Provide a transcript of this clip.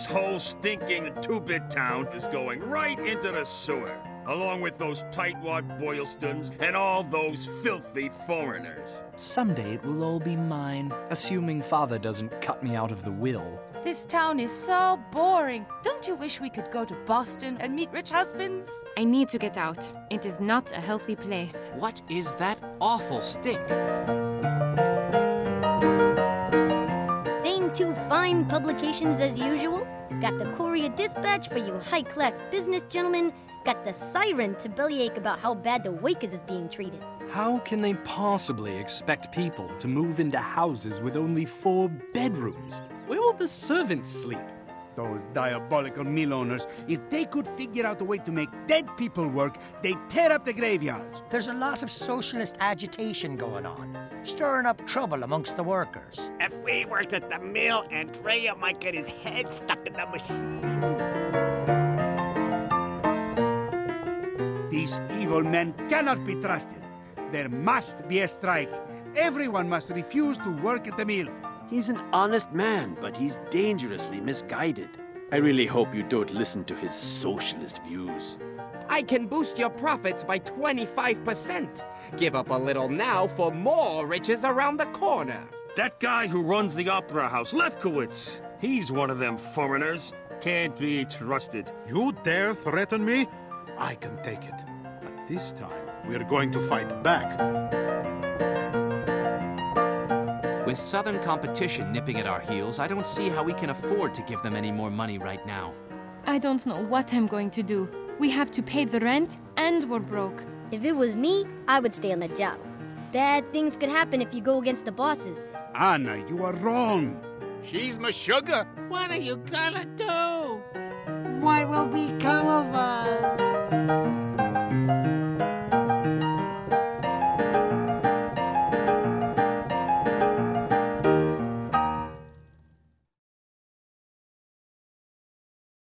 This whole stinking two-bit town is going right into the sewer, along with those tightwad Boylstons and all those filthy foreigners. Someday it will all be mine, assuming father doesn't cut me out of the will. This town is so boring. Don't you wish we could go to Boston and meet rich husbands? I need to get out. It is not a healthy place. What is that awful stink? Two fine publications as usual. Got the Courier Dispatch for you high class business gentlemen. Got the Siren to bellyache about how bad the Wakers is being treated. How can they possibly expect people to move into houses with only four bedrooms? Where will the servants sleep? Those diabolical mill owners, if they could figure out a way to make dead people work, they'd tear up the graveyards. There's a lot of socialist agitation going on, stirring up trouble amongst the workers. If we worked at the mill, Andrea might get his head stuck in the machine. These evil men cannot be trusted. There must be a strike. Everyone must refuse to work at the mill. He's an honest man, but he's dangerously misguided. I really hope you don't listen to his socialist views. I can boost your profits by 25%. Give up a little now for more riches around the corner. That guy who runs the opera house, Lefkowitz, he's one of them foreigners. Can't be trusted. You dare threaten me? I can take it. But this time, we're going to fight back. With Southern competition nipping at our heels, I don't see how we can afford to give them any more money right now. I don't know what I'm going to do. We have to pay the rent, and we're broke. If it was me, I would stay on the job. Bad things could happen if you go against the bosses. Anna, you are wrong. She's my sugar. What are you gonna do? What will become of us?